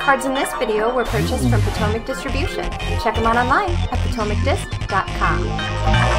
Cards in this video were purchased from Potomac Distribution. Check them out online at potomacdisc.com.